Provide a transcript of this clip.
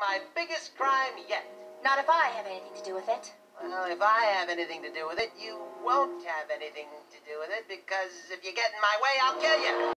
my biggest crime yet. Not if I have anything to do with it. Well, if I have anything to do with it, you won't have anything to do with it because if you get in my way, I'll kill you.